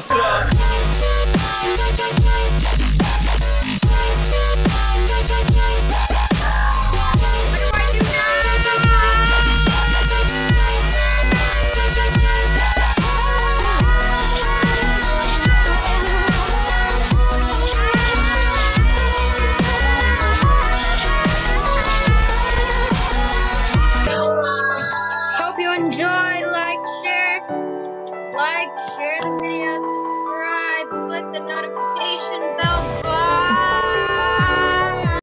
what's up? enjoy, like, share, like, share the video.